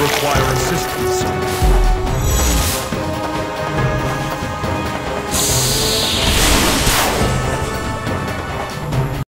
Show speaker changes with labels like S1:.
S1: require assistance.